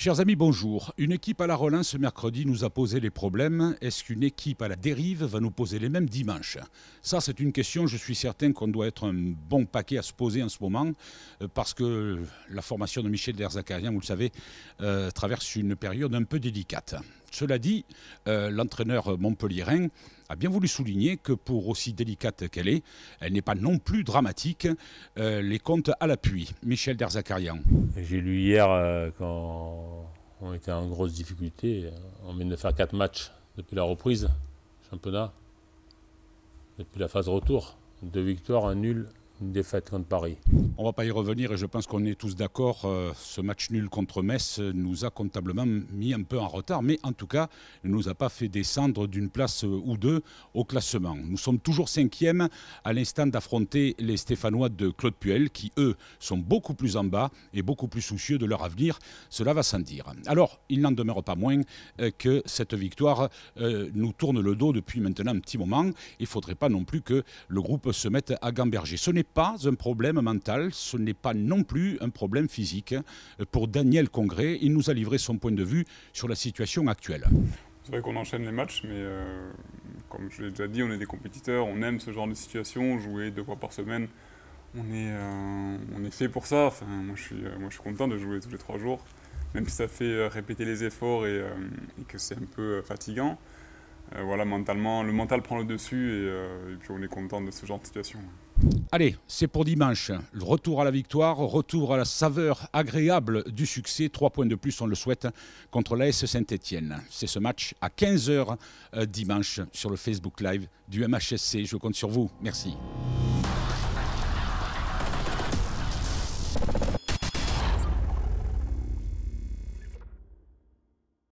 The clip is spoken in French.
Chers amis, bonjour. Une équipe à la relance ce mercredi nous a posé les problèmes. Est-ce qu'une équipe à la dérive va nous poser les mêmes dimanche Ça, c'est une question, je suis certain qu'on doit être un bon paquet à se poser en ce moment, euh, parce que la formation de Michel Derzakarian, vous le savez, euh, traverse une période un peu délicate. Cela dit, euh, l'entraîneur montpelliérain a bien voulu souligner que pour aussi délicate qu'elle est, elle n'est pas non plus dramatique. Euh, les comptes à l'appui. Michel Derzakarian. J'ai lu hier euh, quand on était en grosse difficulté. On vient de faire quatre matchs depuis la reprise, championnat, depuis la phase retour. Deux victoires, un nul, une défaite contre Paris. On ne va pas y revenir et je pense qu'on est tous d'accord. euh, ce match nul contre Metz nous a comptablement mis un peu en retard, mais en tout cas, ne nous a pas fait descendre d'une place ou deux au classement. Nous sommes toujours cinquième à l'instant d'affronter les Stéphanois de Claude Puel, qui eux sont beaucoup plus en bas et beaucoup plus soucieux de leur avenir. Cela va sans dire. Alors, il n'en demeure pas moins euh, que cette victoire euh, nous tourne le dos depuis maintenant un petit moment. Il ne faudrait pas non plus que le groupe se mette à gamberger. Ce n'est pas un problème mental, ce n'est pas non plus un problème physique. Pour Daniel Congré, il nous a livré son point de vue sur la situation actuelle. C'est vrai qu'on enchaîne les matchs, mais euh, comme je l'ai déjà dit, on est des compétiteurs, on aime ce genre de situation, jouer deux fois par semaine. On est, euh, on est fait pour ça. Moi, je suis, euh, moi, je suis content de jouer tous les trois jours, même si ça fait euh, répéter les efforts et, que c'est un peu fatigant. Voilà, mentalement, le mental prend le dessus et, et puis on est content de ce genre de situation. Allez, c'est pour dimanche. Retour à la victoire, retour à la saveur agréable du succès. Trois points de plus, on le souhaite, contre l'AS Saint-Etienne. C'est ce match à 15h dimanche sur le Facebook Live du MHSC. Je compte sur vous. Merci.